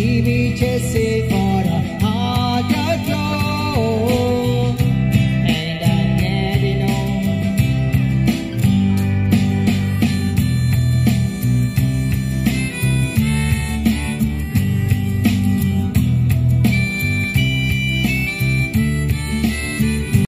ी चे से कोर्